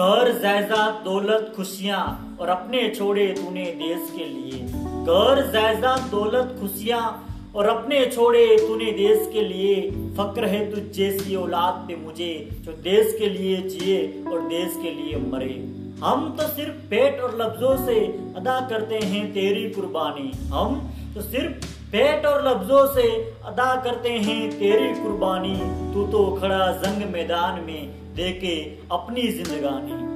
कर जायदाद, दौलत, खुशियाँ और अपने छोड़े तूने देश के लिए। कर जायदाद, दौलत, खुशियाँ और अपने छोड़े तूने देश के लिए। फक्र है तुझ जैसी औलाद पे मुझे, जो देश के लिए जिए और देश के लिए मरे। हम तो सिर्फ़ पेट और लफ्जों से अदा करते हैं तेरी कुर्बानी। हम तो सिर्फ़ पेट और लफ्जों से अदा करते हैं, तेरी कुर्बानी। तू तो खड़ा जंग मैदान में, देके अपनी जिंदगानी।